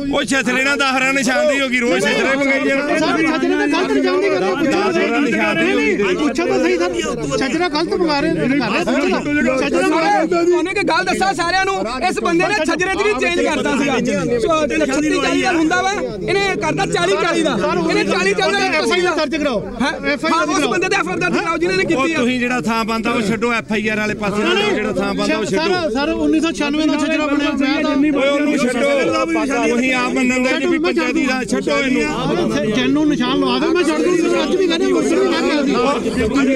ਉਹ ਛਤਰੇ ਨਾਲ ਦਹਰਾ ਨਿਸ਼ਾਨਦੀ ਹੋਗੀ ਰੋਜ਼ ਛਤਰੇ ਮੰਗਾਈ ਜਾਣਾ। ਸਰ ਛੱਜਰੇ ਦਾ ਗਲਤ ਕਰਦੇ ਨਿਸ਼ਾਨਦੀ ਹੋਗੀ ਪੁੱਛੋ ਤਾਂ ਸਹੀ ਸਰ। ਛੱਜਰਾ ਗਲਤ ਮੰਗਾ ਰਹੇ ਨੇ ਮੰਗਾ ਤੁਹਾਨੂੰ ਇੱਕ ਗੱਲ ਦੱਸਾਂ ਸਾਰਿਆਂ ਨੂੰ ਇਸ ਬੰਦੇ ਨੇ ਛਜਰੇ ਦੀ ਵੀ ਚੇਂਜ ਕਰਤਾ ਸੀਗਾ। ਸੋ 36 40 ਦਾ ਹੁੰਦਾ ਵਾ ਇਹਨੇ ਕਰਦਾ 40 40 ਦਾ। ਇਹਨੇ 40 40 ਦਾ ਐਫ ਆਈ ਆਰ ਦਰਜ ਕਰਾਓ। ਐਫ ਆਈ ਹਾਂ ਆਰ ਉਸ ਬੰਦੇ ਤੇ ਐਫਆਰ ਦਰਜ ਕਰਾਓ ਜਿਹਨੇ ਨੇ ਉਹ ਕੀਤੀ ਆ। ਤੁਸੀਂ ਜਿਹੜਾ ਥਾਂ ਬੰਦਾ ਉਹ ਛੱਡੋ ਐਫ ਆਈ ਆਰ ਵਾਲੇ ਪਾਸੇ ਨਾ ਜਿਹੜਾ ਥਾਂ ਬੰਦਾ ਉਹ ਛੱਡੋ। ਸਰ ਸਰ 1996 ਦਾ ਛੱਜਰਾ ਬਣਿਆ ਮੈਂ ਤਾਂ ਉਹਨੂੰ ਛੱਡੋ। ਤੁਸੀਂ ਆਪ ਮੰਨਣ ਦੇ ਵੀ ਪੰਚਾਇਤੀ ਦਾ ਛੱਡੋ। ਇਹਨੂੰ। ਜੈਨੂੰ ਨਿਸ਼ਾਨ ਲਵਾ ਦੇ ਮੈਂ ਛੱਡ ਦੂੰਗਾ ਅੱਜ ਵੀ ਕਹਿੰਦੇ ਮੁਰਸ਼ਦ ਵੀ ਕਹਿ ਗਿਆ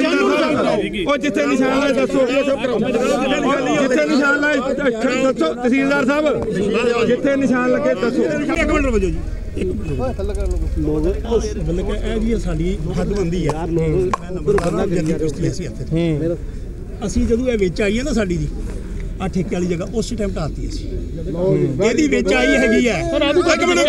ਜੈਨੂੰ ਨਿਸ਼ਾਨ ਲਵਾਓ ਉਹ ਜਿੱਥੇ ਨਿਸ਼ਾਨ ਲਾਏ ਦੱਸੋ। ਜਿੱਥੇ ਨਿਸ਼ਾਨ ਲਾਏ ਦੱਸੋ। ਤਹਿਸੀਲਦਾਰ ਸਾਹਿਬ ਜਿੱਥੇ ਨਿਸ਼ਾਨ ਲੱਗੇ ਦੱਸੋ। ਇੱਕ ਮਿੰਟ ਰੁਕੋ ਜੀ। ਮਤਲਬ ਕਿ ਇਹ ਜੀ ਸਾਡੀ ਹੱਦਬੰਦੀ ਹੈ ਮੈਂ ਅਸੀਂ ਇੱਥੇ ਅਸੀਂ ਜਦੋਂ ਇਹ ਵਿੱਚ ਆਈ ਹੈ ਨਾ ਸਾਡੀ ਦੀ ਆ ਠੇਕੇ ਵਾਲੀ ਜਗ੍ਹਾ ਉਸ ਟਾਈਮ ਢਾਤੀ ਅਸੀਂ। ਇਹਦੀ ਵਿੱਚ ਆਈ ਹੈਗੀ ਹੈ। ਇੱਕ ਮਿੰਟ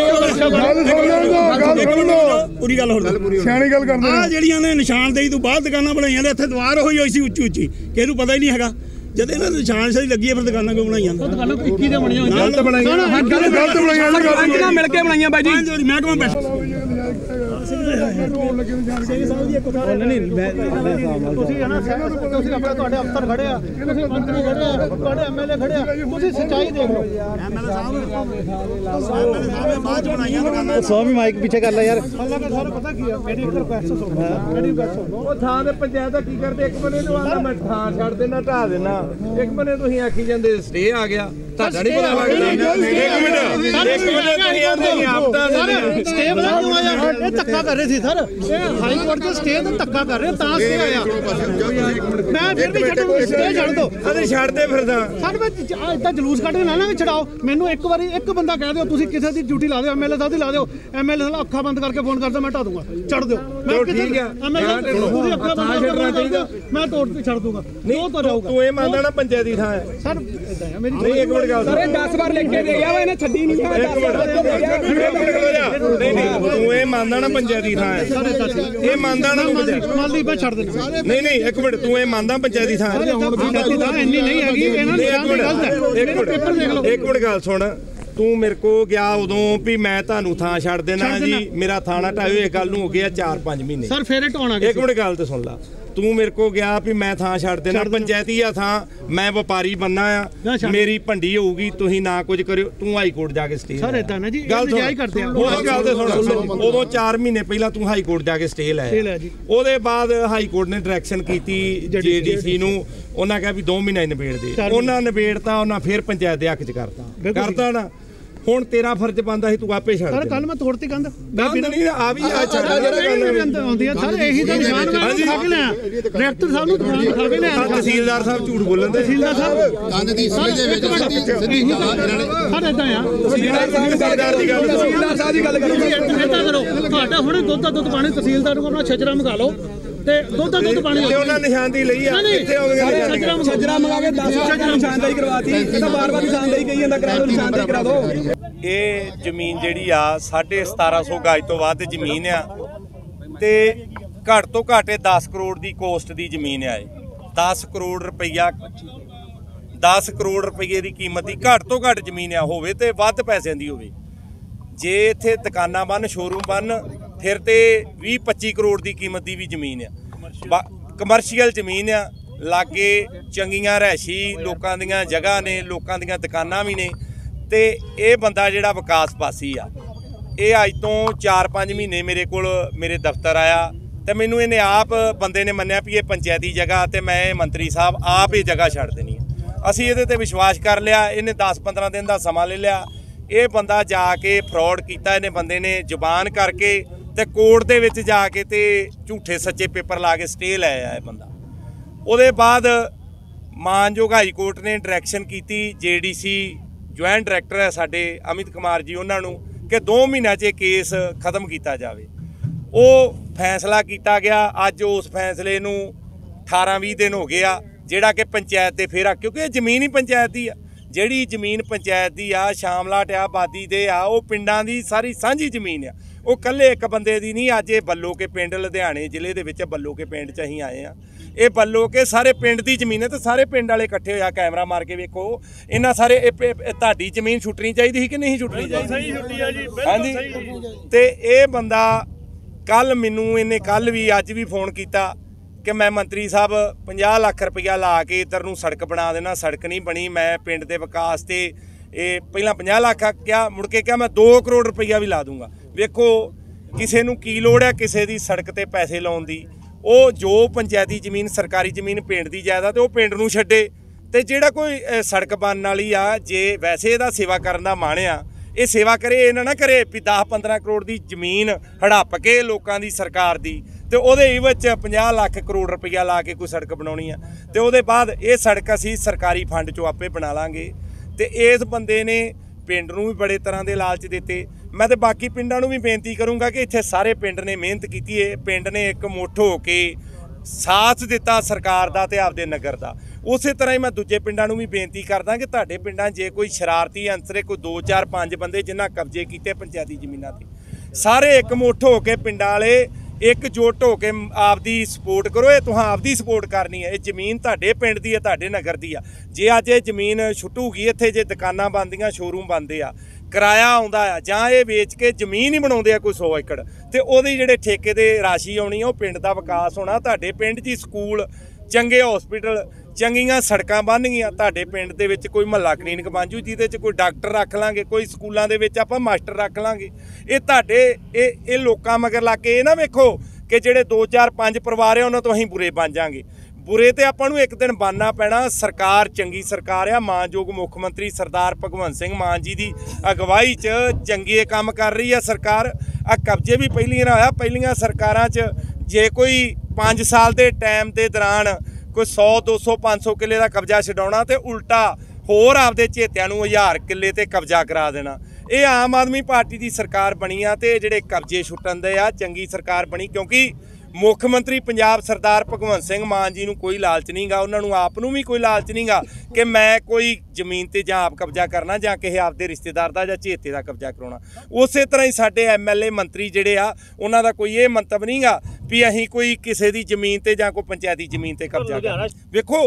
ਪੂਰੀ ਗੱਲ ਹੋਰ ਸਿਆਣੀ ਗੱਲ ਕਰਦੇ ਆ ਜਿਹੜੀਆਂ ਨੇ ਨਿਸ਼ਾਨਦੇਹੀ ਤੋਂ ਬਾਅਦ ਦੁਕਾਨਾਂ ਬਣਾਈਆਂ ਨੇ ਇੱਥੇ ਦੀਵਾਰ ਹੋਈ ਹੋਈ ਸੀ ਉੱਚੀ ਉੱਚੀ ਕਿ ਇਹਨੂੰ ਪਤਾ ਹੀ ਨਹੀਂ ਹੈਗਾ। ਜਦ ਇਹਨਾਂ ਦੀ ਨਿਸ਼ਾਨ ਸਹੀ ਲੱਗੀ ਹੈ ਫਿਰ ਦੁਕਾਨਾਂ ਕਿਉਂ ਬਣਾਈਆਂ? ਨੇ ਦੁਕਾਨਾਂ 21 ਦੇ ਬਣੀਆਂ ਹੋਈਆਂ। ਗਲਤ ਬਣਾਈਆਂ। ਗਲਤ ਬਣਾਈਆਂ ਨਾਲ ਮਿਲ ਕੇ ਬਣਾਈਆਂ ਬਾਈ ਜੀ। ਵਾਰੀ ਮਹਿਕਮਾ ਬੈਠਾ ਤੁਸੀਂ ਹਨਾ ਸਹਿਮਤ ਤੁਸੀਂ ਆਪਣੇ ਤੁਹਾਡੇ ਅਫਸਰ ਖੜੇ ਆ ਤੁਸੀਂ ਮੰਤਰੀ ਖੜੇ ਆ ਤੁਹਾਡੇ ਐਮਐਲਏ ਖੜੇ ਆ ਤੁਸੀਂ ਸੱਚਾਈ ਦੇਖ ਲਓ ਬਾਅਦ ਚ ਬਣਾਈਆਂ ਦੁਕਾਨਾਂ ਸੌ ਵੀ ਮਾਈਕ ਪਿੱਛੇ ਕਰ ਲੈ ਯਾਰ। ਅੱਲਾ ਦਾ ਸਾਰੇ ਪਤਾ ਕੀ ਆ ਮੇਰੀ ਇੱਕ ਰਿਕੁਐਸਟ ਸੁਣੋ ਮੇਰੀ ਰਿਕੁਐਸਟ ਸੁਣੋ ਉਹ ਥਾਂ ਦੇ ਪੰਚਾਇਤ ਦਾ ਕੀ ਕਰਦੇ? ਇੱਕ ਬੰਨੇ ਤੋਂ ਆਂਦਾ ਮੈਂ ਥਾਂ ਛੱਡ ਦੇਣਾ ਢਾ ਦੇਣਾ ਇੱਕ ਬੰਨੇ ਤੁਸੀਂ ਆਖੀ ਜਾਂਦੇ ਸਟੇ ਆ ਗਿਆ। ਤੁਹਾਡਾ ਨਹੀਂ ਪਤਾ ਲੱਗਦਾ। ਇੱਕ ਮਿੰਟ। ਇੱਕ ਮਿੰਟ। ਤੁਸੀਂ ਆਂਦੇ ਆਪ ਤਾਂ ਸਰ। ਸਟੇ ਬਣਾ ਕਿਉਂ ਆਇਆ। ਇਹ ਧੱਕਾ ਕਰ ਰਹੇ ਸੀ ਸਰ। ਇਹ ਹਾਈ ਕੋਰਟ ਦੇ ਸਟੇ ਦਾ ਧੱਕਾ ਕਰ ਰਹੇ ਤਾਂ ਸਟੇ ਆਇਆ ਮੈਂ ਫਿਰ ਵੀ ਛੱਡ ਸਟੇ ਛੱਡ ਦੋ। ਅਰੇ ਛੱਡ ਦੇ ਫਿਰਦਾ ਸਾਡੇ ਵਿੱਚ ਇਦਾਂ ਜਲੂਸ ਕੱਢ ਕੇ ਨਾ ਨਾ ਛਡਾਓ। ਮੈਨੂੰ ਇੱਕ ਵਾਰੀ ਇੱਕ ਬੰਦਾ ਕਹਿ ਦਿਓ ਤੁਸੀਂ ਕਿਸੇ ਦੀ ਡਿਊਟੀ ਲਾ ਦਿਓ ਐਮਐਲਏ ਸਾਹਿਬ ਦੀ ਲਾ ਦਿਓ। ਐਮਐਲਏ ਸਾਹਿਬ ਅੱਖਾਂ ਬੰਦ ਕਰਕੇ ਫੋਨ ਕਰਦਾ ਮੈਂ ਢਾ ਦੂੰਗਾ। ਛੱਡ ਦਿਓ। ਮੈਂ ਠੀਕ ਆ। ਐਮਐਲਏ ਤੁਸੀਂ ਅੱਖਾਂ ਬੰਦ ਕਰ ਦਿਓ ਮੈਂ ਤੋੜ ਛੱਡ ਦੂੰਗਾ। ਉਹ ਤਾਂ ਜਾਊਗਾ। ਤੂੰ ਇਹ ਮੰਨਦਾ ਨਾ ਪੰਚਾਇਤੀ ਥਾਂ ਹੈ। ਸਰ ਇਦਾਂ ਆ ਮੇਰੀ ਨਹੀਂ ਇੱਕ ਮਿੰਟ ਗੱਲ ਸੁਣ ਇਹ 10 ਵਾਰ ਲਿਖ ਕੇ ਦੇ ਗਿਆ ਵਾ ਇਹਨੇ ਛੱਡੀ ਨਹੀਂ ਆ 10 ਵਾਰ ਲਿਖ ਕੇ ਦੇ ਗਿਆ ਨਹੀਂ ਨਹੀਂ ਤੂੰ ਇਹ ਮੰਨਦਾ ਨਾ ਪੰਚਾਇਤੀ ਥਾਂ ਹੈ। ਇਹ ਮੰਨਦਾ ਨਾ ਤੂੰ ਪੰਚਾਇਤੀ- ਮੰਨ ਲਈ ਮੈਂ ਛੱਡ ਦੇਣਾ ਨਹੀਂ ਨਹੀਂ ਇੱਕ ਮਿੰਟ ਤੂੰ ਇਹ ਮੰਨਦਾ ਪੰਚਾਇਤੀ ਥਾਂ ਹੈ। ਹੁਣ ਪੰਚਾਇਤੀ ਤਾਂ ਇੰਨੀ ਨਹੀਂ ਹੈਗੀ ਇਹਨਾਂ ਨਹੀਂ, ਨੇ ਇੱਕ ਮਿੰਟ ਗਲਤ ਹੈ। ਇੱਕ ਮੇਰੇ ਪੇਪਰ ਦੇਖ ਲਓ। ਮਿੰਟ ਇੱਕ ਮਿੰਟ ਗੱਲ ਸੁਣ। ਤੂੰ ਮੇਰੇ ਕੋ ਗਿਆ ਉਦੋਂ ਵੀ ਮੈਂ ਤੁਹਾਨੂੰ ਥਾਂ ਛੱਡ ਦੇਣਾ ਜੀ। ਮੇਰਾ ਥਾਣਾ ਢਾਇਓ ਇਹ ਗੱਲ ਨੂੰ ਹੋ ਗਿਆ 4-5 ਮਹੀਨੇ। ਸਰ ਫੇਰ ਢਾਉਣਾ ਇੱਕ ਮਿੰਟ ਗੱਲ ਤੇ ਸੁਣ ਲਾ। ਤੂੰ ਮੇਰੇ ਕੋ ਗਿਆ ਵੀ ਮੈਂ ਥਾਂ ਛੱਡ ਦੇਣਾ। ਪੰਚਾਇਤੀ ਆ ਥਾਂ ਮੈਂ ਵਪਾਰੀ ਬੰਨਾ ਆ। ਮੇਰੀ ਭੰਡੀ ਹੋਊਗੀ ਤੁਸੀਂ ਨਾ ਕੁਝ ਕਰਿਓ ਤੂੰ ਹਾਈ ਕੋਰਟ ਜਾ ਕੇ ਸਟੇ ਸਰ ਏਦਾਂ ਨਾ ਜੀ, ਗੱਲ। ਨਜਾਇਜ਼ ਕਰਦੇ ਆ। ਉਹ ਗੱਲ ਤੇ ਸੁਣ ਉਦੋਂ 4 ਮਹੀਨੇ ਪਹਿਲਾਂ ਤੂੰ ਹਾਈ ਕੋਰਟ ਜਾ ਕੇ ਸਟੇ ਲਾਇਆ। ਉਹਦੇ ਬਾਅਦ ਹਾਈ ਕੋਰਟ ਨੇ ਡਾਇਰੈਕਸ਼ਨ ਕੀਤੀ ਜੀਡੀਸੀ ਨੂੰ ਉਹਨਾਂ ਕਿਹਾ ਵੀ 2 ਮਹੀਨੇ ਨਿਬੇੜ ਦੇ ਉਹਨਾਂ ਨਿਬੇੜਤਾ ਉਹਨਾਂ ਫੇਰ ਪੰਚਾਇਤ ਦੇ ਹੱਕ ਚ ਕਰਤਾ ਕਰਤਾ ਨਾ ਹੁਣ ਤੇਰਾ ਫਰਜ਼ ਬੰਦਾ ਸੀ ਤੂੰ ਆਪੇ ਛੱਡ ਸਰ ਦੇ। ਕੱਲ ਮੈਂ ਤੋੜਤੀ ਕੰਧ। ਮੈਂ ਬਿਨਾਂ ਨਹੀਂ ਆ ਵੀ ਆ ਛੱਡ ਜਿਹੜਾ ਗੱਲ ਆਉਂਦੀ ਆ। ਸਰ ਇਹੀ ਤਾਂ ਨਿਸ਼ਾਨ ਮੈਂ ਹਾਂਜੀ। ਖਾ ਕੇ ਲਿਆ ਡਾਇਰੈਕਟਰ ਸਾਹਿਬ ਨੂੰ ਦੁਕਾਨ ਖਾ ਕੇ ਲਿਆ ਆਹ ਤਹਿਸੀਲਦਾਰ ਸਾਹਿਬ ਝੂਠ ਬੋਲਣ ਦੇ। ਤਹਿਸੀਲਦਾਰ ਸਾਹਿਬ। ਕੰਨ ਦੀ ਸਮਝ ਦੇ ਵਿੱਚ ਸਿੱਧੀ ਸਿੱਧੀ ਗੱਲ ਇਹਨਾਂ ਨੇ ਸਰ ਏਦਾਂ ਆ। ਤਹਿਸੀਲਦਾਰ ਦੀ ਗੱਲ ਤਹਿਸੀਲਦਾਰ ਸਾਹਿਬ ਦੀ ਗੱਲ ਕਰੋ। ਏਦਾਂ ਕਰੋ। ਤੁਹਾਡਾ ਹੁਣੇ ਦੁੱਧ ਦਾ ਦੁੱਧ ਪਾਣੀ ਤਹਿਸੀਲਦਾਰ ਨੂੰ ਆਪਣਾ ਛਜਰਾ ਮੰਗਾ ਲਓ। ਤੇ ਦੁੱਧ ਦਾ ਦੁੱਧ ਪਾਣੀ ਤੇ ਉਹਨਾਂ ਨਿਸ਼ਾਨਦੀ ਲਈ ਆ। ਕਿੱਥੇ ਹੋ ਗਏ ਛਜਰਾ ਮੰਗਾ ਕੇ 10 ਵਾਰ ਨਿਸ਼ਾਨਦਾਈ ਕਰਵਾਤੀ। ਇਹ ਤਾਂ ਬਾਰ-ਬਾਰ ਨਿਸ਼ਾਨਦਾਈ ਕਹੀ ਜਾਂਦਾ ਕਰਾ ਨਿਸ਼ਾਨਦਾਈ ਕਰਾ ਦਿਓ ਇਹ ਜ਼ਮੀਨ ਜਿਹੜੀ ਆ 1750 ਗਜ ਤੋਂ ਵੱਧ ਜ਼ਮੀਨ ਆ ਤੇ ਘੱਟ ਤੋਂ ਘੱਟ ਇਹ 10 ਕਰੋੜ ਦੀ ਕੋਸਟ ਦੀ ਜ਼ਮੀਨ ਆ ਇਹ। 10 ਕਰੋੜ ਰੁਪਈਆ 10 ਕਰੋੜ ਰੁਪਏ ਦੀ ਕੀਮਤ ਦੀ ਘੱਟ ਤੋਂ ਘੱਟ ਜ਼ਮੀਨ ਆ ਹੋਵੇ ਤੇ ਵੱਧ ਪੈਸਿਆਂ ਦੀ ਹੋਵੇ। ਜੇ ਇੱਥੇ ਦੁਕਾਨਾਂ ਬਣ ਸ਼ੋਰੂਮ ਬਣ, ਫਿਰ ਤੇ 20 25 ਕਰੋੜ ਦੀ ਕੀਮਤ ਦੀ ਵੀ ਜ਼ਮੀਨ ਆ। ਕਮਰਸ਼ੀਅਲ ਜ਼ਮੀਨ ਆ, ਲਾਗੇ ਚੰਗੀਆਂ ਰਹਿਸ਼ੀ ਲੋਕਾਂ ਦੀਆਂ ਜਗ੍ਹਾ ਨੇ, ਲੋਕਾਂ ਦੀਆਂ ਦੁਕਾਨਾਂ ਵੀ ਨੇ ਤੇ ਇਹ ਬੰਦਾ ਜਿਹੜਾ ਵਿਕਾਸ ਪਾਸੀ ਆ, ਇਹ ਅੱਜ ਤੋਂ 4-5 ਮਹੀਨੇ ਮੇਰੇ ਕੋਲ ਮੇਰੇ ਦਫ਼ਤਰ ਆਇਆ ਤੇ ਮੈਨੂੰ ਇਹਨੇ ਆਪ ਬੰਦੇ ਨੇ ਮੰਨਿਆ ਵੀ ਇਹ ਪੰਚਾਇਤੀ ਜਗ੍ਹਾ ਤੇ ਮੈਂ ਮੰਤਰੀ ਸਾਹਿਬ ਆਪ ਇਹ ਜਗ੍ਹਾ ਛੱਡ ਦੇਣੀ ਆ। ਅਸੀਂ ਇਹਦੇ ਤੇ ਵਿਸ਼ਵਾਸ ਕਰ ਲਿਆ, ਇਹਨੇ 10-15 ਦਿਨ ਦਾ ਸਮਾਂ ਲੈ ਲਿਆ। ਇਹ ਬੰਦਾ ਜਾ ਕੇ ਫਰਾਡ ਕੀਤਾ, ਇਹਨੇ ਬੰਦੇ ਨੇ ਜ਼ੁਬਾਨ ਕਰਕੇ ਤੇ ਕੋਰਟ ਦੇ ਵਿੱਚ ਜਾ ਕੇ ਤੇ ਝੂਠੇ ਸੱਚੇ ਪੇਪਰ ਲਾ ਕੇ ਸਟੇ ਲੈ ਆਇਆ ਇਹ ਬੰਦਾ। ਉਹਦੇ ਬਾਅਦ ਮਾਨਯੋਗ ਹਾਈ ਕੋਰਟ ਨੇ ਡਾਇਰੈਕਸ਼ਨ ਕੀਤੀ ਜੀਡੀਸੀ ਜੁਆਇੰਟ ਡਾਇਰੈਕਟਰ ਹੈ ਸਾਡੇ ਅਮਿਤ ਕੁਮਾਰ ਜੀ, ਉਹਨਾਂ ਨੂੰ ਕਿ 2 ਮਹੀਨਿਆਂ 'ਚ ਇਹ ਕੇਸ ਖਤਮ ਕੀਤਾ ਜਾਵੇ। ਉਹ ਫੈਸਲਾ ਕੀਤਾ ਗਿਆ, ਅੱਜ ਉਸ ਫੈਸਲੇ ਨੂੰ 18-20 ਦਿਨ ਹੋ ਗਏ ਆ, ਜਿਹੜਾ ਕਿ ਪੰਚਾਇਤ ਤੇ ਫੇਰਾ ਕਿਉਂਕਿ ਇਹ ਜ਼ਮੀਨ ਹੀ ਪੰਚਾਇਤ ਦੀ ਆ। ਜਿਹੜੀ ਜ਼ਮੀਨ ਪੰਚਾਇਤ ਦੀ ਆ, ਸ਼ਾਮਲਾਟ ਆ, ਆਬਾਦੀ ਦੇ ਆ, ਉਹ ਪਿੰਡਾਂ ਦੀ ਸਾਰੀ ਸਾਂਝੀ ਜ਼ਮੀਨ ਆ। ਉਹ ਕੱਲੇ ਇੱਕ ਬੰਦੇ ਦੀ ਨਹੀਂ ਅੱਜ ਇਹ ਬੱਲੋ ਕੇ ਪਿੰਡ ਲੁਧਿਆਣੇ ਜ਼ਿਲ੍ਹੇ ਦੇ ਵਿੱਚ ਬੱਲੋ ਕੇ ਪਿੰਡ 'ਚ ਅਸੀਂ ਆਏ ਆ ਇਹ ਬੱਲੋ ਕੇ ਸਾਰੇ ਪਿੰਡ ਦੀ ਜ਼ਮੀਨ ਹੈ ਤੇ ਸਾਰੇ ਪਿੰਡ ਵਾਲੇ ਇਕੱਠੇ ਹੋਇਆ ਕੈਮਰਾ ਮਾਰ ਕੇ ਵੇਖੋ। ਇਹਨਾਂ ਸਾਰੇ ਇਹ ਤੁਹਾਡੀ ਜ਼ਮੀਨ ਛੁੱਟਣੀ ਚਾਹੀਦੀ ਸੀ ਕਿ ਨਹੀਂ ਛੁੱਟਣੀ ਚਾਹੀਦੀ? ਸਹੀ ਛੁੱਟੀ ਆ ਜੀ ਹਾਂਜੀ। ਤੇ ਇਹ ਬੰਦਾ ਕੱਲ ਮੈਨੂੰ ਇਹਨੇ ਕੱਲ ਵੀ ਅੱਜ ਵੀ ਫੋਨ ਕੀਤਾ ਕਿ ਮੈਂ ਮੰਤਰੀ ਸਾਹਿਬ 50 ਲੱਖ ਰੁਪਇਆ ਲਾ ਕੇ ਇੱਧਰ ਨੂੰ ਸੜਕ ਬਣਾ ਦੇਣਾ ਸੜਕ ਨਹੀਂ ਬਣੀ ਮੈਂ ਪਿੰਡ ਦੇ ਵਿਕਾਸ ਤੇ ਇਹ ਪਹਿਲਾਂ 50 ਲੱਖ ਆ ਕਿਹਾ ਮੁੜ ਕੇ ਕਿਹਾ ਮੈਂ 2 ਕਰੋੜ ਰੁਪਇਆ ਵੀ ਲਾ ਦੂੰਗਾ। ਵੇਖੋ, ਕਿਸੇ ਨੂੰ ਕੀ ਲੋੜ ਹੈ ਕਿਸੇ ਦੀ ਸੜਕ ਤੇ ਪੈਸੇ ਲਾਉਣ ਦੀ? ਉਹ ਜੋ ਪੰਚਾਇਤੀ ਜ਼ਮੀਨ, ਸਰਕਾਰੀ ਜ਼ਮੀਨ ਪਿੰਡ ਦੀ ਜਾਇਦਾਦ ਤੇ ਉਹ ਪਿੰਡ ਨੂੰ ਛੱਡੇ। ਤੇ ਜਿਹੜਾ ਕੋਈ ਸੜਕ ਬਣਨ ਵਾਲੀ ਆ, ਜੇ ਵੈਸੇ ਇਹਦਾ ਸੇਵਾ ਕਰਨ ਦਾ ਮਾਣ ਆ, ਇਹ ਸੇਵਾ ਕਰੇ, ਇਹ ਨਾ ਨਾ ਕਰੇ ਵੀ 10 15 ਕਰੋੜ ਦੀ ਜ਼ਮੀਨ ਹੜੱਪ ਕੇ ਲੋਕਾਂ ਦੀ ਸਰਕਾਰ ਦੀ। ਤੇ ਉਹਦੇ ਹੀ ਵਿੱਚ 50 ਲੱਖ ਕਰੋੜ ਰੁਪਈਆ ਲਾ ਕੇ ਕੋਈ ਸੜਕ ਬਣਾਉਣੀ ਆ। ਤੇ ਉਹਦੇ ਬਾਅਦ ਇਹ ਸੜਕ ਅਸੀਂ ਸਰਕਾਰੀ ਫੰਡ ਚੋਂ ਆਪੇ ਬਣਾ ਲਾਂਗੇ। ਤੇ ਇਸ ਬੰਦੇ ਨੇ ਪਿੰਡ ਨੂੰ ਵੀ ਬੜੇ ਤਰ੍ਹਾਂ ਦੇ ਲਾਲਚ ਦਿੱਤੇ। ਮੈਂ ਤੇ ਬਾਕੀ ਪਿੰਡਾਂ ਨੂੰ ਵੀ ਬੇਨਤੀ ਕਰੂੰਗਾ ਕਿ ਇੱਥੇ ਸਾਰੇ ਪਿੰਡ ਨੇ ਮਿਹਨਤ ਕੀਤੀ ਹੈ ਪਿੰਡ ਨੇ ਇੱਕ ਮੁੱਠ ਹੋ ਕੇ ਸਾਥ ਦਿੱਤਾ ਸਰਕਾਰ ਦਾ ਤੇ ਆਪਦੇ ਨਗਰ ਦਾ। ਉਸੇ ਤਰ੍ਹਾਂ ਹੀ ਮੈਂ ਦੂਜੇ ਪਿੰਡਾਂ ਨੂੰ ਵੀ ਬੇਨਤੀ ਕਰਦਾ ਕਿ ਤੁਹਾਡੇ ਪਿੰਡਾਂ ਜੇ ਕੋਈ ਸ਼ਰਾਰਤੀ ਅੰਸਰੇ ਕੋਈ 2 4 5 ਬੰਦੇ ਜਿਨ੍ਹਾਂ ਕਬਜ਼ੇ ਕੀਤੇ ਪੰਚਾਇਤੀ ਜ਼ਮੀਨਾਂ ਤੇ। ਸਾਰੇ ਇੱਕ ਮੁੱਠ ਹੋ ਕੇ ਪਿੰਡਾਂ ਵਾਲੇ ਇੱਕ ਇਕਜੁੱਟ ਹੋ ਕੇ ਮ- ਆਪਦੀ ਸਪੋਰਟ ਕਰੋ, ਇਹ ਤੁਹਾਂ ਆਪਦੀ ਸਪੋਰਟ ਕਰਨੀ ਹੈ ਇਹ ਜ਼ਮੀਨ ਤੁਹਾਡੇ ਪਿੰਡ ਦੀ ਹੈ ਤੁਹਾਡੇ ਨਗਰ ਦੀ ਆ। ਜੇ ਅੱਜ ਇਹ ਜ਼ਮੀਨ ਛੁੱਟੂਗੀ, ਇੱਥੇ ਜੇ ਦੁਕਾਨਾਂ ਬਣਦੀਆਂ ਸ਼ੋਰੂਮ ਬਣਦੇ ਆ ਕਿਰਾਇਆ ਆਉਂਦਾ ਆ, ਜਾਂ ਇਹ ਵੇਚ ਕੇ ਜ਼ਮੀਨ ਹੀ ਬਣਾਉਂਦੇ ਆ ਕੋਈ 100 ਏਕੜ, ਤੇ ਉਹਦੀ ਜਿਹੜੇ ਠੇਕੇ ਦੇ ਰਾਸ਼ੀ ਆਉਣੀ ਆ, ਉਹ ਪਿੰਡ ਦਾ ਵਿਕਾਸ ਹੋਣਾ, ਤੁਹਾਡੇ ਪਿੰਡ 'ਚ ਹੀ ਸਕੂਲ, ਚੰਗੇ ਹਸਪੀਟਲ ਚੰਗੀਆਂ ਸੜਕਾਂ ਬਣਨਗੀਆਂ ਤੁਹਾਡੇ ਪਿੰਡ ਦੇ ਵਿੱਚ ਕੋਈ ਮਹੱਲਾ ਕਲੀਨਿਕ ਬਣ ਜੂ, ਜਿਹਦੇ 'ਚ ਕੋਈ ਡਾਕਟਰ ਰੱਖ ਲਾਂਗੇ, ਕੋਈ ਸਕੂਲਾਂ ਦੇ ਵਿੱਚ ਆਪਾਂ ਮਾਸਟਰ ਰੱਖ ਲਾਂਗੇ। ਇਹ ਤੁਹਾਡੇ, ਇਹ ਇਹ ਲੋਕਾਂ ਮਗਰ ਲਾ ਕੇ ਇਹ ਨਾ ਵੇਖੋ ਕਿ ਜਿਹੜੇ 2 4 5 ਪਰਿਵਾਰ ਆ, ਉਹਨਾਂ ਤੋਂ ਅਸੀਂ ਬੁਰੇ ਬਣ ਜਾਾਂਗੇ। ਬੁਰੇ ਤੇ ਆਪਾਂ ਨੂੰ ਇੱਕ ਦਿਨ ਬਣਨਾ ਪੈਣਾ। ਸਰਕਾਰ ਚੰਗੀ ਸਰਕਾਰ ਆ। ਮਾਨਯੋਗ ਮੁੱਖ ਮੰਤਰੀ ਸਰਦਾਰ ਭਗਵੰਤ ਸਿੰਘ ਮਾਨ ਜੀ ਦੀ ਅਗਵਾਈ 'ਚ ਚੰਗੇ ਕੰਮ ਕਰ ਰਹੀ ਆ ਸਰਕਾਰ। ਆ ਕਬਜ਼ੇ ਵੀ ਪਹਿਲੀਆਂ ਨਾਲ ਹੋਇਆ। ਪਹਿਲੀਆਂ ਸਰਕਾਰਾਂ 'ਚ ਜੇ ਕੋਈ 5 ਸਾਲ ਦੇ ਟਾਈਮ ਦੇ ਦੌਰਾਨ ਕੋਈ 100 200 500 ਕਿੱਲੇ ਦਾ ਕਬਜ਼ਾ ਛਡਾਉਣਾ ਤੇ ਉਲਟਾ ਹੋਰ ਆਪਦੇ ਚੇਤਿਆਂ ਨੂੰ 1000 ਕਿੱਲੇ ਤੇ ਕਬਜ਼ਾ ਕਰਾ ਦੇਣਾ। ਇਹ ਆਮ ਆਦਮੀ ਪਾਰਟੀ ਦੀ ਸਰਕਾਰ ਬਣੀ ਆ ਤੇ ਜਿਹੜੇ ਕਬਜ਼ੇ ਛੁੱਟਣ ਦੇ ਆ, ਚੰਗੀ ਸਰਕਾਰ ਬਣੀ ਕਿਉਂਕਿ ਮੁੱਖ ਮੰਤਰੀ ਪੰਜਾਬ ਸਰਦਾਰ ਭਗਵੰਤ ਸਿੰਘ ਮਾਨ ਜੀ ਨੂੰ ਕੋਈ ਲਾਲਚ ਨਹੀਂਗਾ ਉਹਨਾਂ ਨੂੰ ਆਪ ਨੂੰ ਵੀ ਕੋਈ ਲਾਲਚ ਨਹੀਂਗਾ ਕਿ ਮੈਂ ਕੋਈ ਜ਼ਮੀਨ ਤੇ ਜਾਂ ਆਪ ਕਬਜ਼ਾ ਕਰਨਾ ਜਾਂ ਕਿਸੇ ਆਪਦੇ ਰਿਸ਼ਤੇਦਾਰ ਦਾ ਜਾਂ ਚੇਤੇ ਦਾ ਕਬਜ਼ਾ ਕਰਾਉਣਾ। ਉਸੇ ਤਰ੍ਹਾਂ ਹੀ ਸਾਡੇ ਐਮਐਲਏ ਮੰਤਰੀ ਜਿਹੜੇ ਆ ਉਹਨਾਂ ਦਾ ਕੋਈ ਇਹ ਮੰਤਵ ਨਹੀਂਗਾ ਵੀ ਅਸੀਂ ਕੋਈ ਕਿਸੇ ਦੀ ਜ਼ਮੀਨ ਤੇ ਜਾਂ ਕੋਈ ਪੰਚਾਇਤੀ ਜ਼ਮੀਨ ਤੇ ਕਬਜ਼ਾ ਕਰਨਾ। ਵੇਖੋ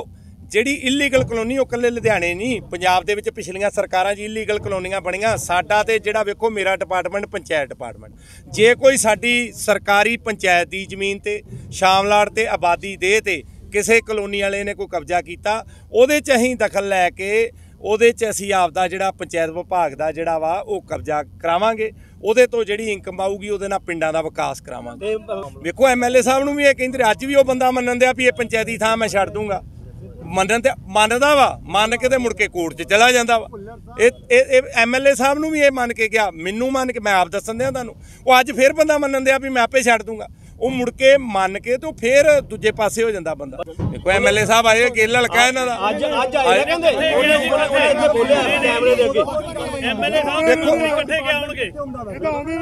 ਜਿਹੜੀ ਇਲੀਗਲ ਕਲੋਨੀ ਉਹ ਕੱਲੇ ਲੁਧਿਆਣੇ ਨਹੀਂ ਪੰਜਾਬ ਦੇ ਵਿੱਚ ਪਿਛਲੀਆਂ ਸਰਕਾਰਾਂ 'ਚ ਇਲੀਗਲ ਕਲੋਨੀਆਂ ਬਣੀਆਂ। ਸਾਡਾ ਤੇ ਜਿਹੜਾ ਵੇਖੋ ਮੇਰਾ ਡਿਪਾਰਟਮੈਂਟ ਪੰਚਾਇਤ ਡਿਪਾਰਟਮੈਂਟ ਜੇ ਕੋਈ ਸਾਡੀ ਸਰਕਾਰੀ ਪੰਚਾਇਤ ਦੀ ਜ਼ਮੀਨ ਤੇ ਸ਼ਾਮਲਾੜ ਤੇ ਆਬਾਦੀ ਦੇ ਤੇ ਕਿਸੇ ਕਲੋਨੀ ਵਾਲੇ ਨੇ ਕੋਈ ਕਬਜ਼ਾ ਕੀਤਾ ਉਹਦੇ 'ਚ ਅਸੀਂ ਦਖਲ ਲੈ ਕੇ ਉਹਦੇ 'ਚ ਅਸੀਂ ਆਪਦਾ ਜਿਹੜਾ ਪੰਚਾਇਤ ਵਿਭਾਗ ਦਾ ਜਿਹੜਾ ਵਾ ਉਹ ਕਬਜ਼ਾ ਕਰਾਵਾਂਗੇ। ਉਹਦੇ ਤੋਂ ਜਿਹੜੀ ਇਨਕਮ ਆਊਗੀ ਉਹਦੇ ਨਾਲ ਪਿੰਡਾਂ ਦਾ ਵਿਕਾਸ ਕਰਾਵਾਂਗੇ। ਵੇਖੋ ਐਮਐਲਏ ਸਾਹਿਬ ਨੂੰ ਵੀ ਇਹ ਕਹਿੰਦੇ ਅੱਜ ਵੀ ਉਹ ਬੰਦਾ ਮੰਨਣ ਦਿਆ ਵੀ ਇਹ ਪੰਚਾਇਤੀ ਥਾਂ ਮੈਂ ਛੱਡ ਦੂੰਗਾ। ਮੰਨਣ ਤੇ ਮੰਨਦਾ ਵਾ ਮੰਨ ਕੇ ਤੇ ਮੁੜ ਕੇ ਕੋਰਟ 'ਚ ਚਲਾ ਜਾਂਦਾ ਵਾ। ਇਹ ਇਹ ਐਮਐਲਏ ਸਾਹਿਬ ਨੂੰ ਵੀ ਇਹ ਮੰਨ ਕੇ ਗਿਆ ਮੈਨੂੰ ਮੰਨ ਕੇ ਮੈਂ ਆਪ ਦੱਸਣ ਦਿਆਂ ਤੁਹਾਨੂੰ। ਉਹ ਅੱਜ ਫੇਰ ਬੰਦਾ ਮੰਨਣ ਦਿਆ ਵੀ ਮੈਂ ਆਪੇ ਛੱਡ ਦੂੰਗਾ। ਉਹ ਮੁੜ ਕੇ ਮੰਨ ਕੇ ਤੇ ਫੇਰ ਦੂਜੇ ਪਾਸੇ ਹੋ ਜਾਂਦਾ ਬੰਦਾ। ਦੇਖੋ ਐਮਐਲਏ ਸਾਹਿਬ ਆਏ ਕੇਲ ਲੜਕਾ ਇਹਨਾਂ ਦਾ। ਅੱਜ ਅੱਜ ਆਏ ਕਹਿੰਦੇ? ਉਹਨੇ ਉਹਨੇ ਇੱਥੇ ਬੋਲਿਆ ਕੈਮਰੇ ਦੇ ਅੱਗੇ। ਐਮਐਲਏ ਸਾਹਿਬ ਦੇਖੋ ਇਕੱਠੇ ਕਿਆ ਹੋਣਗੇ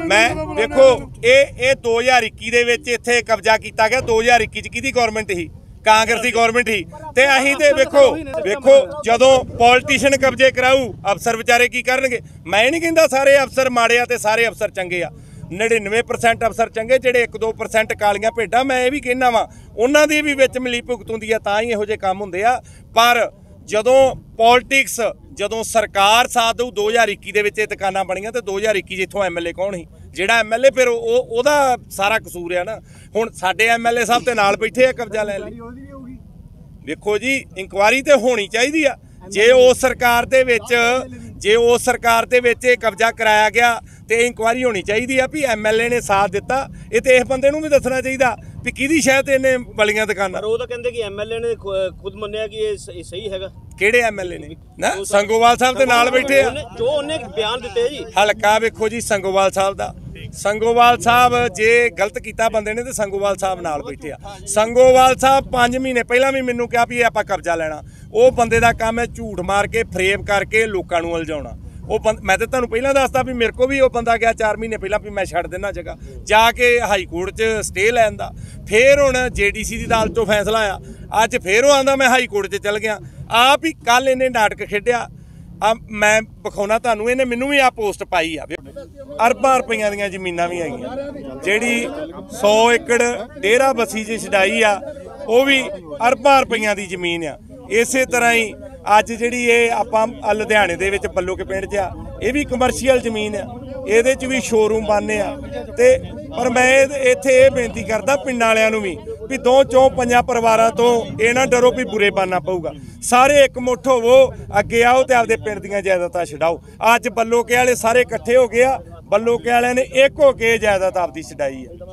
ਮੈਂ ਦੇਖੋ ਇਹ ਇਹ 2021 ਦੇ ਵਿੱਚ ਇੱਥੇ ਕਬਜ਼ਾ ਕੀਤਾ ਗਿਆ। 2021 ਚ ਕਿਹਦੀ ਗਵਰਨਮੈਂਟ ਸੀ? ਕਾਂਗਰਸੀ ਗਵਰਨਮੈਂਟ ਸੀ। ਤੇ ਅਸੀਂ ਤੇ ਵੇਖੋ ਵੇਖੋ ਜਦੋਂ ਪੋਲੀਟੀਸ਼ੀਅਨ ਕਬਜ਼ੇ ਕਰਾਊ ਅਫਸਰ ਵਿਚਾਰੇ ਕੀ ਕਰਨਗੇ? ਮੈਂ ਇਹ ਨਹੀਂ ਕਹਿੰਦਾ ਸਾਰੇ ਅਫਸਰ ਮਾੜੇ ਆ ਤੇ ਸਾਰੇ ਅਫਸਰ ਚੰਗੇ ਆ। 99% ਅਫਸਰ ਚੰਗੇ ਜਿਹੜੇ 1-2% ਕਾਲੀਆਂ ਭੇਡਾਂ ਮੈਂ ਇਹ ਵੀ ਕਹਿਣਾ ਵਾਂ ਉਹਨਾਂ ਦੀ ਵੀ ਵਿੱਚ ਮਿਲੀ ਭੁਗਤ ਹੁੰਦੀ ਆ ਤਾਂ ਹੀ ਇਹੋ ਜਿਹੇ ਕੰਮ ਹੁੰਦੇ ਆ। ਪਰ ਜਦੋਂ ਪੋਲਿਟਿਕਸ ਜਦੋਂ ਸਰਕਾਰ ਸਾਥ ਦਊ 2021 ਦੇ ਵਿੱਚ ਇਹ ਦੁਕਾਨਾਂ ਬਣੀਆਂ ਤੇ 2021 ਜਿੱਥੋਂ ਐਮਐਲਏ ਕੌਣ ਸੀ? ਜਿਹੜਾ ਐਮਐਲਏ ਫਿਰ ਉਹ ਉਹਦਾ ਸਾਰਾ ਕਸੂਰ ਆ ਨਾ। ਹੁਣ ਸਾਡੇ ਐਮਐਲਏ ਸਾਹਿਬ ਤੇ ਨਾਲ ਬੈਠੇ ਆ ਕਬਜ਼ਾ ਲੈਣ ਲਈ। ਵੇਖੋ ਜੀ ਇਨਕੁਆਰੀ ਤੇ ਹੋਣੀ ਚਾਹੀਦੀ ਆ। ਜੇ ਉਸ ਸਰਕਾਰ ਦੇ ਵਿੱਚ ਜੇ ਉਸ ਸਰਕਾਰ ਦੇ ਵਿੱਚ ਇਹ ਕਬਜ਼ਾ ਕਰਾਇਆ ਗਿਆ ਤੇ ਇਨਕੁਆਰੀ ਹੋਣੀ ਚਾਹੀਦੀ ਆ ਵੀ ਐਮਐਲਏ ਨੇ ਸਾਥ ਦਿੱਤਾ। ਇਹ ਤੇ ਇਸ ਬੰਦੇ ਨੂੰ ਵੀ ਦੱਸਣਾ ਚਾਹੀਦਾ ਵੀ ਕਿਹਦੀ ਸ਼ਾਇਦ ਇਹਨੇ ਬਲੀਆਂ ਦੁਕਾਨਾਂ। ਪਰ ਉਹ ਤਾਂ ਕਹਿੰਦੇ ਕਿ ਐਮਐਲਏ ਨੇ ਖੁਦ ਮੰਨਿਆ ਕਿ ਇਹ ਸਹੀ ਹੈਗਾ। ਕਿਹੜੇ ਐਮਐਲਏ ਨੇ? ਨਾ ਸੰਗੋਵਾਲ ਸਾਹਿਬ ਦੇ ਨਾਲ ਬੈਠੇ ਆ। ਜੋ ਉਹਨੇ ਬਿਆਨ ਦਿੱਤੇ ਜੀ। ਹਲਕਾ ਵੇਖੋ ਜੀ ਸੰਗੋਵਾਲ ਸਾਹਿਬ ਦਾ। ਸੰਗੋਵਾਲ ਸਾਹਿਬ ਜੇ ਗਲਤ ਕੀਤਾ ਬੰਦੇ ਨੇ ਤੇ ਸੰਗੋਵਾਲ ਸਾਹਿਬ ਨਾਲ ਬੈਠੇ ਆ। ਸੰਗੋਵਾਲ ਸਾਹਿਬ 5 ਮਹੀਨੇ ਪਹਿਲਾਂ ਵੀ ਮੈਨੂੰ ਕਿਹਾ ਵੀ ਇਹ ਆਪਾਂ ਕਬਜ਼ਾ ਲੈਣਾ। ਉਹ ਬੰਦੇ ਦਾ ਕੰਮ ਹੈ ਝੂਠ ਮਾਰ ਕੇ ਫਰੇਮ ਕਰਕੇ ਲੋਕਾਂ ਨੂੰ ਉਲਝਾਉਣਾ। ਉਹ ਬੰਦ- ਮੈਂ ਤਾਂ ਤੁਹਾਨੂੰ ਪਹਿਲਾਂ ਦੱਸਦਾ ਵੀ ਮੇਰੇ ਕੋ ਵੀ ਉਹ ਬੰਦਾ ਗਿਆ 4 ਮਹੀਨੇ ਪਹਿਲਾਂ ਵੀ ਮੈਂ ਛੱਡ ਦੇਣਾ ਜਗ੍ਹਾ। ਜਾ ਕੇ ਹਾਈ ਕੋਰਟ 'ਚ ਸਟੇ ਲੈਣ ਦਾ। ਫੇਰ ਹੁਣ ਜੀਡੀਸੀ ਦੀ ਅਦਾਲਤ ਤੋਂ ਫੈਸਲਾ ਆਇਆ। ਅੱਜ ਫੇਰ ਉਹ ਆਂਦਾ ਮੈਂ ਹਾਈ ਕੋਰਟ 'ਚ ਚੱਲ ਗਿਆ। ਆਪ ਹੀ ਕੱਲ ਇਹਨੇ ਨਾਟਕ ਖੇਡਿਆ। ਆ ਮੈਂ ਵਿਖਾਉਣਾ ਤੁਹਾਨੂੰ, ਇਹਨੇ ਮੈਨੂੰ ਵੀ ਆ ਪੋਸਟ ਪਾਈ ਆ। ਅਰਬਾਂ ਰੁਪਈਆਂ ਦੀਆਂ ਜ਼ਮੀਨਾਂ ਵੀ ਹੈਗੀਆਂ। ਜਿਹੜੀ 100 ਏਕੜ ਡੇਰਾ ਬਸੀ ਚ ਛਡਾਈ ਆ, ਉਹ ਵੀ ਅਰਬਾਂ ਰੁਪਈਆਂ ਦੀ ਜ਼ਮੀਨ ਆ। ਇਸੇ ਤਰ੍ਹਾਂ ਹੀ ਅੱਜ ਜਿਹੜੀ ਇਹ ਆਪਾਂ ਲੁਧਿਆਣੇ ਦੇ ਵਿੱਚ ਬੱਲੋਕੇ ਪਿੰਡ 'ਚ ਆ, ਇਹ ਵੀ ਕਮਰਸ਼ੀਅਲ ਜ਼ਮੀਨ ਆ। ਇਹਦੇ 'ਚ ਵੀ ਸ਼ੋਰੂਮ ਬਣਨੇ ਆ। ਤੇ ਪਰ ਮੈਂ ਇਹ- ਇੱਥੇ ਇਹ ਬੇਨਤੀ ਕਰਦਾ ਪਿੰਡਾਂ ਵਾਲਿਆਂ ਨੂੰ ਵੀ ਵੀ ਦੋ ਚੋਂ ਪੰਜਾਂ ਪਰਿਵਾਰਾਂ ਤੋਂ ਇਹ ਨਾ ਡਰੋ ਵੀ ਬੁਰੇ ਬਣਨਾ ਪਊਗਾ। ਸਾਰੇ ਇੱਕ ਮੁੱਠ ਹੋਵੋ, ਅੱਗੇ ਆਓ ਤੇ ਆਪਦੇ ਪਿੰਡ ਦੀਆਂ ਜਾਇਦਾਦਾਂ ਛਡਾਓ। ਅੱਜ ਬੱਲੋਕੇ ਵਾਲੇ ਸਾਰੇ ਇਕੱਠੇ ਹੋ ਗਏ ਆ, ਬੱਲੋਕੇ ਵਾਲਿਆਂ ਨੇ ਇੱਕ ਹੋ ਕੇ ਜਾਇਦਾਦ ਆਪਦੀ ਛਡਾਈ ਆ।